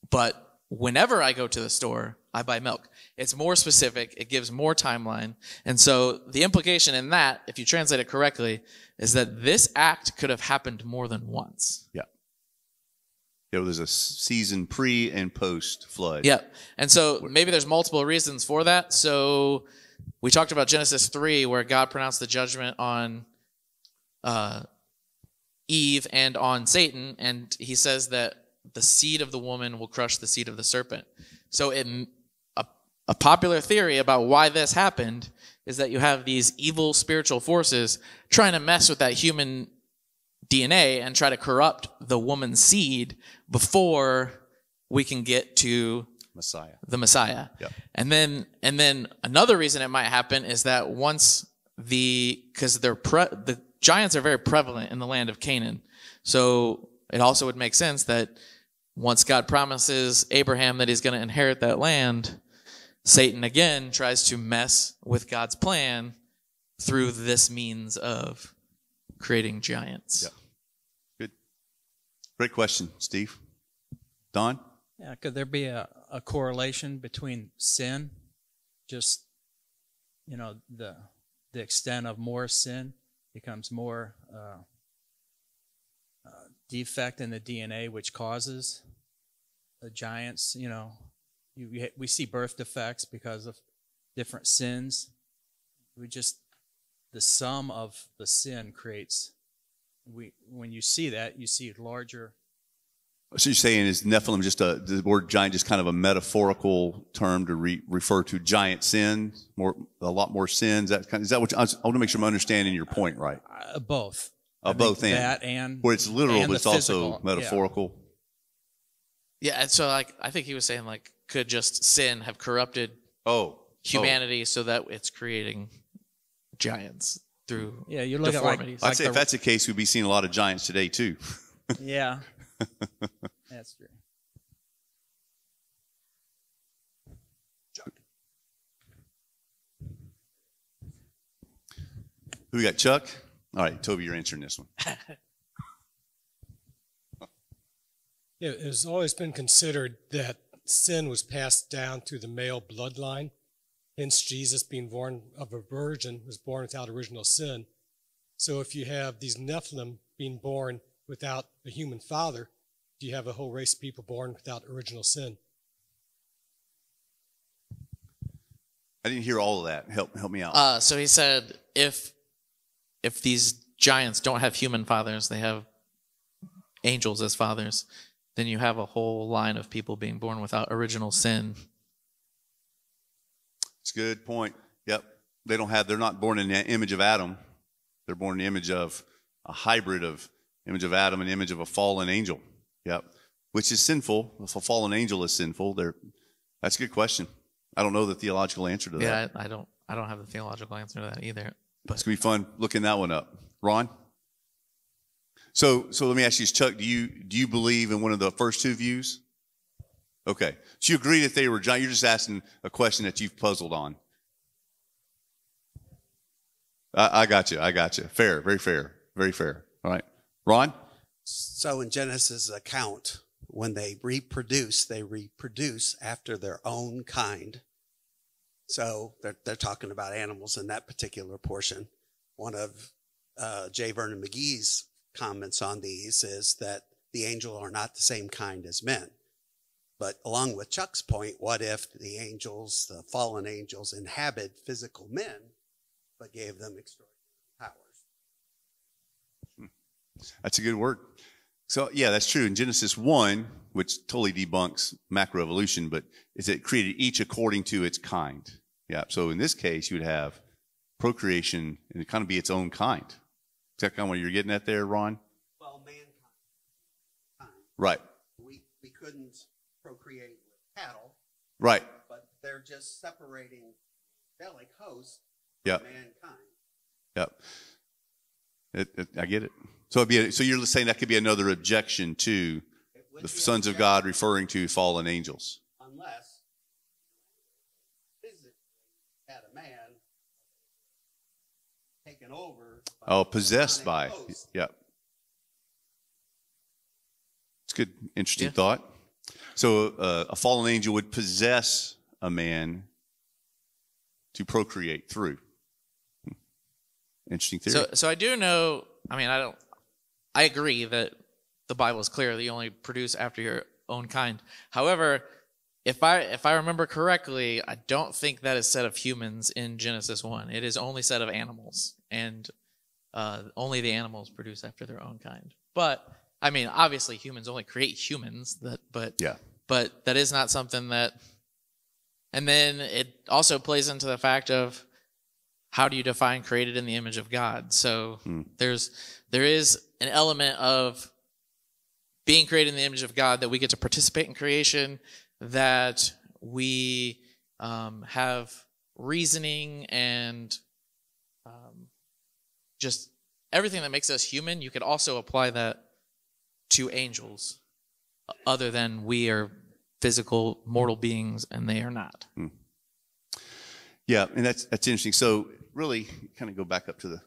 but whenever I go to the store, I buy milk. It's more specific. It gives more timeline, and so the implication in that, if you translate it correctly, is that this act could have happened more than once. yeah. There was a season pre and post flood. Yeah. And so maybe there's multiple reasons for that. So we talked about Genesis 3, where God pronounced the judgment on uh, Eve and on Satan. And he says that the seed of the woman will crush the seed of the serpent. So it, a, a popular theory about why this happened is that you have these evil spiritual forces trying to mess with that human DNA and try to corrupt the woman's seed before we can get to Messiah. the Messiah. Yep. And then and then another reason it might happen is that once the because they're pre, the giants are very prevalent in the land of Canaan. So it also would make sense that once God promises Abraham that he's going to inherit that land, Satan again tries to mess with God's plan through this means of creating giants. Yeah. Good. Great question, Steve. Don? Yeah, could there be a, a correlation between sin, just you know the the extent of more sin becomes more uh, uh, defect in the DNA, which causes the giants. You know, you, we we see birth defects because of different sins. We just the sum of the sin creates. We when you see that, you see larger So you're saying is Nephilim just a the word giant just kind of a metaphorical term to re, refer to giant sin, more a lot more sins. That kind is that what you, I, want to make sure I'm understanding your point right? uh, both. Uh, both and that and where it's literal, but it's also physical, yeah. metaphorical. Yeah, and so like I think he was saying like could just sin have corrupted Oh, humanity so that it's creating giants through Yeah, you look at like, deformities. I'd like say the, if that's the case, we'd be seeing a lot of giants today too. yeah, that's true. Chuck. Who we got? Chuck. All right, Toby, you're answering this one. Yeah, it has always been considered that sin was passed down through the male bloodline. Hence, Jesus, being born of a virgin, was born without original sin. So, if you have these Nephilim being born without a human father, do you have a whole race of people born without original sin. I didn't hear all of that. Help help me out. Uh, so he said, if if these giants don't have human fathers, they have angels as fathers, then you have a whole line of people being born without original sin. It's a good point. Yep. They don't have they're not born in the image of Adam. They're born in the image of a hybrid of image of Adam and image of a fallen angel. Yep. Which is sinful. If a fallen angel is sinful, they're that's a good question. I don't know the theological answer to that. Yeah, I, I don't I don't have the theological answer to that either. But it's gonna be fun looking that one up. Ron? So so let me ask you, Chuck, do you do you believe in one of the first two views? Okay. So you agree that they were giant. You're just asking a question that you've puzzled on. I, I got you. I got you. Fair, very fair. Very fair. All right. Ron? So in Genesis' account, when they reproduce, they reproduce after their own kind. So they're, they're talking about animals in that particular portion. One of uh, J. Vernon McGee's comments on these is that the angel are not the same kind as men. But along with Chuck's point, what if the angels, the fallen angels, inhabit physical men, but gave them extraordinary That's a good word. So yeah, that's true. In Genesis one, which totally debunks macroevolution, but is it created each according to its kind. Yeah. So in this case, you would have procreation and it kind of be its own kind. Is that kind of what you're getting at there, Ron? Well, mankind. Right. We, we couldn't procreate with cattle, Right. but they're just separating angelic hosts Yeah. from mankind. Yep. It, it, I get it. So it'd be a, so you're saying that could be another objection to the sons of God referring to fallen angels. Unless physically had a man taken over. by Oh, possessed by. demonic host. Yep. It's good, interesting Yeah. thought. So uh, a fallen angel would possess a man to procreate through. Hmm. Interesting theory. So so I do know. I mean, I don't. I agree that the Bible is clear that you only produce after your own kind. However, if I if I remember correctly, I don't think that is said of humans in Genesis one. It is only said of animals, and uh, only the animals produce after their own kind. But I mean, obviously, humans only create humans. That, but yeah. but that is not something that and then it also plays into the fact of how do you define created in the image of god so Hmm. there's there is an element of being created in the image of god that we get to participate in creation that we um, have reasoning and um, just everything that makes us human you could also apply that to angels other than we are physical mortal beings and they are not. Yeah, and that's that's interesting. So really, kind of go back up to the.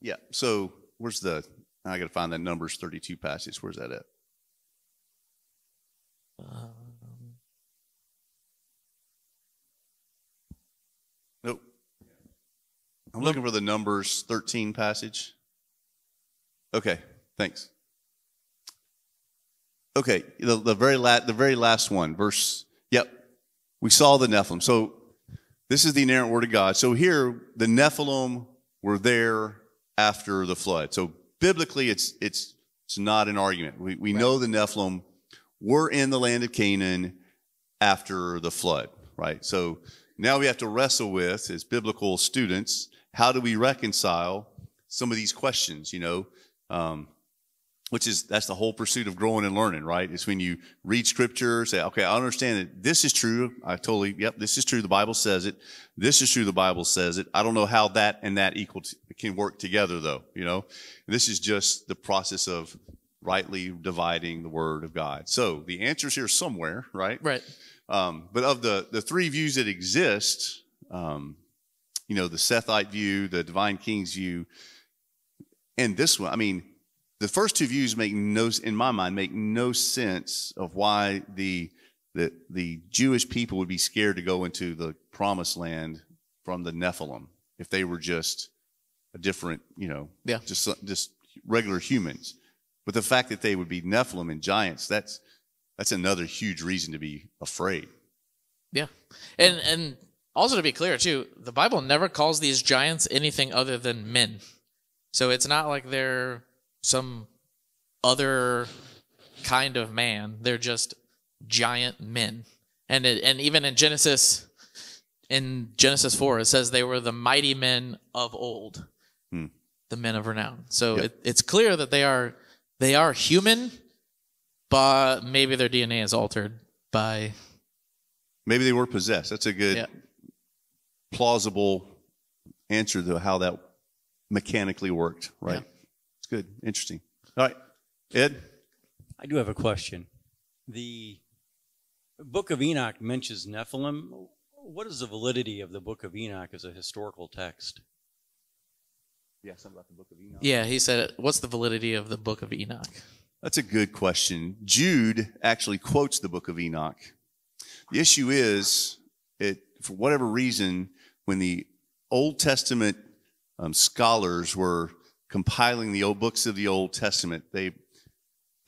Yeah. So where's the? I got to find that Numbers thirty-two passage. Where's that at? Um, Nope. I'm looking for the Numbers thirteen passage. Okay. Thanks. Okay, the, the very last the very last one, verse. Yep, we saw the Nephilim. So this is the inerrant word of God. So here, the Nephilim were there after the flood. So biblically, it's it's it's not an argument. We we know the Nephilim were in the land of Canaan after the flood, right? So now we have to wrestle with, as biblical students, how do we reconcile some of these questions? You know. Um, which is that's the whole pursuit of growing and learning, right? It's when you read scripture, say, okay, I understand that this is true. I totally, yep, this is true. The Bible says it. This is true. The Bible says it. I don't know how that and that equal to, can work together, though. You know, this is just the process of rightly dividing the Word of God. So the answer's here somewhere, right? right. Um, but of the the three views that exist, um, you know, the Sethite view, the Divine King's view, and this one, I mean, the first two views make no, in my mind, make no sense of why the the the Jewish people would be scared to go into the promised land from the Nephilim if they were just a different, you know, Yeah. just just regular humans. But the fact that they would be Nephilim and giants, that's that's another huge reason to be afraid. Yeah, and and also to be clear too, the Bible never calls these giants anything other than men. So it's not like they're some other kind of man. They're just giant men. And it, and even in Genesis, in Genesis four, it says they were the mighty men of old, Hmm. the men of renown. So Yep. it, it's clear that they are they are human, but maybe their DNA is altered by Maybe they were possessed. That's a good, Yeah. plausible answer to how that mechanically worked. Right? Yeah. It's good. Interesting. All right, Ed. I do have a question. The Book of Enoch mentions Nephilim. What is the validity of the Book of Enoch as a historical text? Yeah, something about the Book of Enoch. Yeah, he said, "What's the validity of the Book of Enoch?" That's a good question. Jude actually quotes the book of Enoch. The issue is, it for whatever reason, when the Old Testament um, scholars were compiling the old books of the Old Testament, they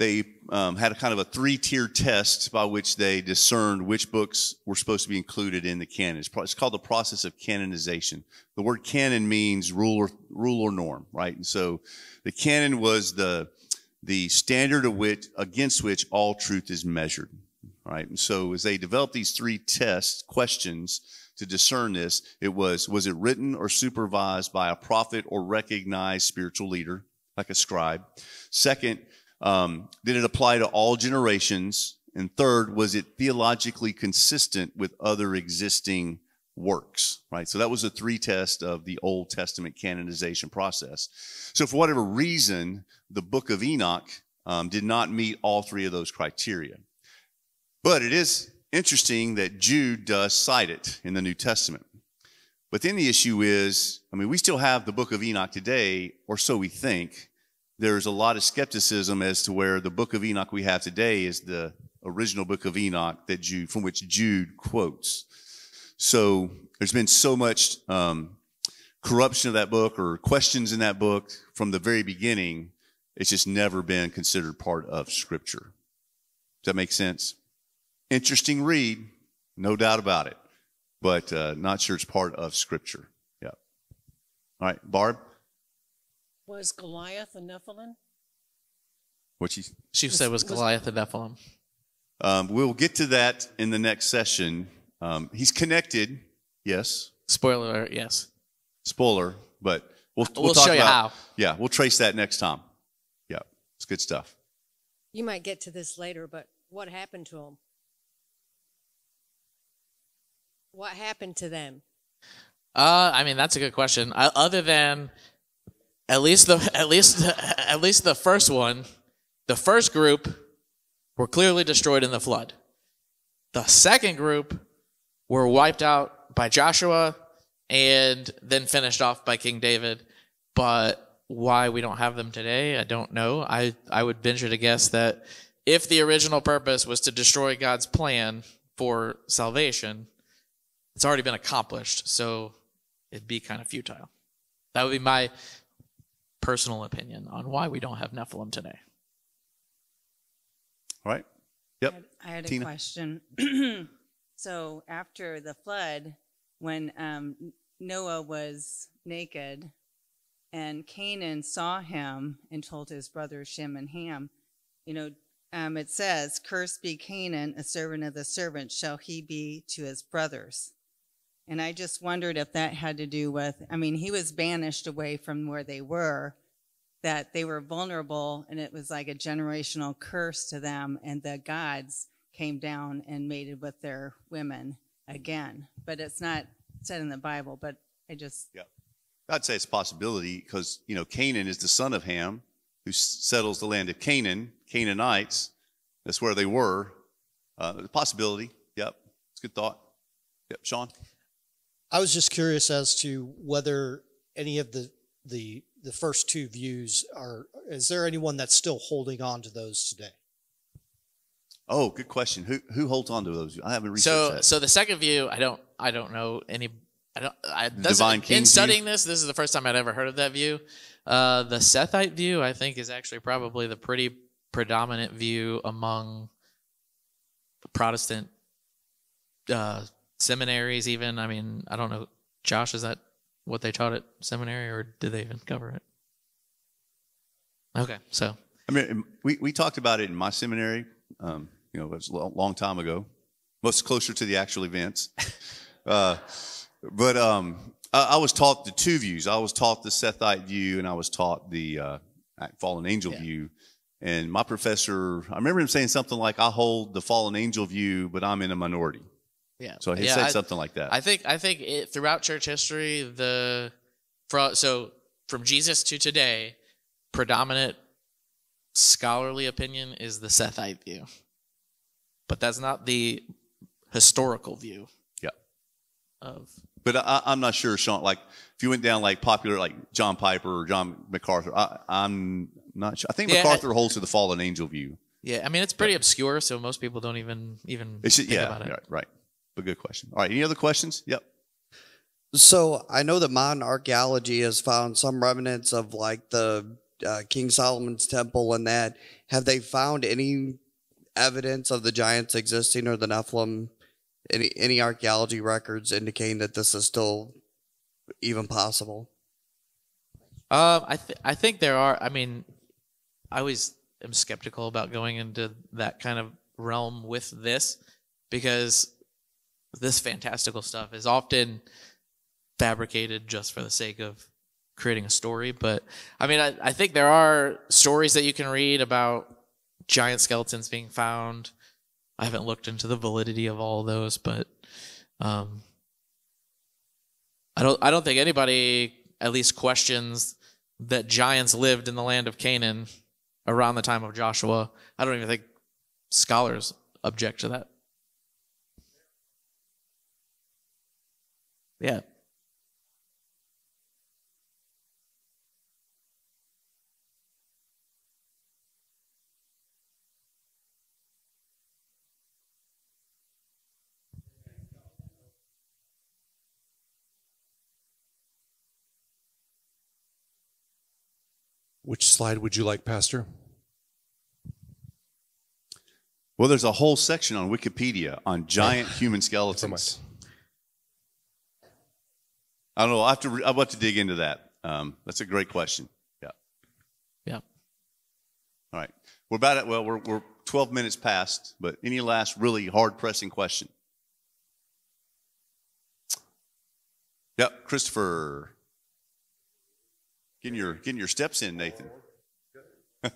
they um, had a kind of a three-tier test by which they discerned which books were supposed to be included in the canon. It's, pro- it's called the process of canonization. The word canon means rule or rule or norm, right? And so the canon was the the standard of which against which all truth is measured right and so as they developed these three tests questions to discern this it was was it written or supervised by a prophet or recognized spiritual leader like a scribe? Second um, did it apply to all generations? And third was it theologically consistent with other existing works right? So that was the three test of the old testament canonization process. So for whatever reason the book of enoch um, did not meet all three of those criteria. But it is interesting that jude does cite it in the new testament but then the issue is i mean we still have the book of enoch today or so we think there's a lot of skepticism as to where the book of enoch we have today is the original book of enoch that jude from which jude quotes so there's been so much um, corruption of that book or questions in that book from the very beginning. It's just never been considered part of Scripture. Does that make sense? Interesting read, no doubt about it, but uh, not sure it's part of Scripture. Yeah. All right, Barb, Was Goliath a Nephilim? what she She said was was- Goliath and Nephilim. Um, we'll get to that in the next session. Um, he's connected, yes. Spoiler alert, yes. Spoiler, but we'll We'll talk show you about- how. Yeah, we'll trace that next time. Yeah, it's good stuff. You might get to this later, but what happened to them? What happened to them? Uh, I mean that's a good question. Uh, other than at least the at least at least the first one, the first group were clearly destroyed in the flood. The second group were wiped out by Joshua and then finished off by King David. But why we don't have them today, I don't know. I, I would venture to guess that if the original purpose was to destroy God's plan for salvation, it's already been accomplished. So it'd be kind of futile. That would be my personal opinion on why we don't have Nephilim today. All right. Yep. I had- I had a question. so after the flood, when um, Noah was naked and Canaan saw him and told his brothers Shem and Ham, you know, um, it says, Cursed be Canaan, a servant of the servant shall he be to his brothers. And I just wondered if that had to do with, I mean, he was banished away from where they were, that they were vulnerable and it was like a generational curse to them and the gods came down and mated with their women again but it's not said in the bible but i just Yeah. I'd say it's a possibility because, you know, Canaan is the son of Ham who settles the land of Canaan, Canaanites. That's where they were. Uh, a possibility. Yep. It's a good thought. Yep. Sean? I was just curious as to whether any of the the the first two views are is there anyone that's still holding on to those today? Oh, good question. Who who holds on to those? I haven't researched So, that. so the second view, I don't, I don't know any. I don't. I doesn't- Divine King in view? studying this, this is the first time I'd ever heard of that view. Uh, the Sethite view, I think, is actually probably the pretty predominant view among Protestant uh, seminaries. Even, I mean, I don't know. Josh, is that what they taught at seminary, or did they even cover it? Okay, so I mean, we, we talked about it in my seminary. Um, you know, it was a long time ago, much closer to the actual events. uh, but um, I, I was taught the two views. I was taught the Sethite view, and I was taught the uh, fallen angel view. And my professor, I remember him saying something like, "I hold the fallen angel view, but I'm in a minority." Yeah. So he Yeah, said I- something like that. I think I think it, throughout church history, the fro- so from Jesus to today, predominant scholarly opinion is the Sethite view, but that's not the historical view. Yeah. Of But I, I'm not sure, Sean. Like, if you went down like popular, like John Piper or John MacArthur, I, I'm not sure. I think Yeah, I- MacArthur holds to the fallen angel view. yeah, I mean it's pretty obscure, so most people don't even even just, think yeah, about it. right, right. But good question. All right. Any other questions? Yep. So I know that modern archaeology has found some remnants of like the uh, King Solomon's temple and that. Have they found any evidence of the giants existing or the Nephilim? Any any archaeology records indicating that this is still even possible? Um, I th- I think there are. I mean, I always am skeptical about going into that kind of realm with this because this fantastical stuff is often fabricated just for the sake of creating a story. But I mean, I, I think there are stories that you can read about giant skeletons being found. I haven't looked into the validity of all of those, but um, I don't I don't think anybody at least questions that giants lived in the land of Canaan around the time of Joshua. I don't even think scholars object to that. Yeah. Which slide would you like, Pastor? Well, there's a whole section on Wikipedia on giant human skeletons. I don't know. I have to. re- I want to dig into that. Um, that's a great question. Yeah. Yeah. All right. We're about at. Well, we're we're 12 minutes past. But any last really hard pressing question? Yep, Christopher. Getting your getting your steps in, Nathan.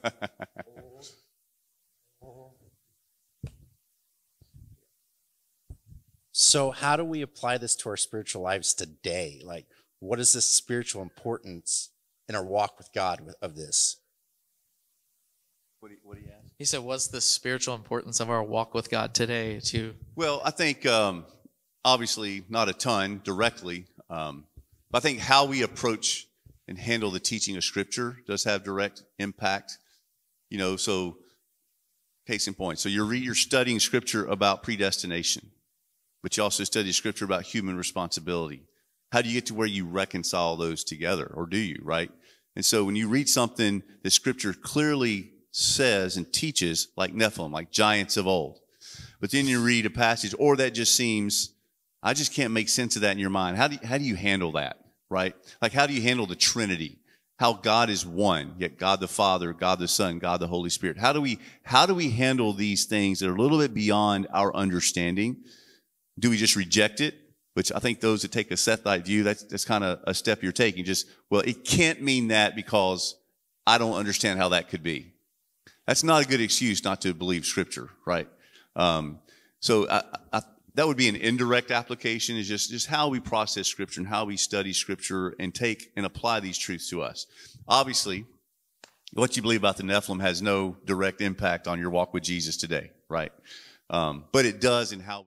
So, how do we apply this to our spiritual lives today? Like, what is the spiritual importance in our walk with God of this? What do you, what do you ask? He said, "What's the spiritual importance of our walk with God today?" To Well, I think um, obviously not a ton directly, um, but I think how we approach and handle the teaching of Scripture does have direct impact. You know, so case in point. So you're re- you're studying Scripture about predestination, but you also study Scripture about human responsibility. How do you get to where you reconcile those together, or do you? Right. And so when you read something that Scripture clearly says and teaches, like Nephilim, like giants of old, but then you read a passage, or that just seems, I just can't make sense of that in your mind. How do you, how do you handle that, right? Like, how do you handle the Trinity? How God is one, yet God the Father, God the Son, God the Holy Spirit. How do we how do we handle these things that are a little bit beyond our understanding? Do we just reject it? Which I think those that take a Sethite view, that's that's kind of a step you're taking. Just well, it can't mean that because I don't understand how that could be. That's not a good excuse not to believe Scripture, right? Um, so I, I, that would be an indirect application is just, just how we process scripture and how we study scripture and take and apply these truths to us. Obviously, what you believe about the Nephilim has no direct impact on your walk with Jesus today, right? Um, but it does in how